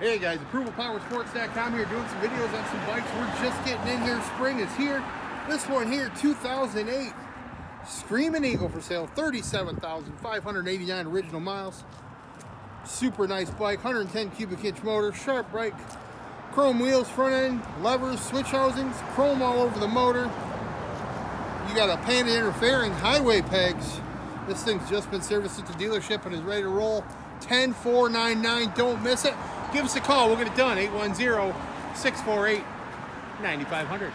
Hey guys, ApprovalPowerSports.com here doing some videos on some bikes. We're just getting in here. Spring is here. This one here, 2008 Screaming Eagle for sale. 37,589 original miles. Super nice bike. 110 cubic inch motor. Sharp brake. Chrome wheels, front end, levers, switch housings. Chrome all over the motor. You got a painted inner fairing highway pegs. This thing's just been serviced at the dealership and is ready to roll. 10499. Don't miss it. Give us a call. We'll get it done. 810 648 9500.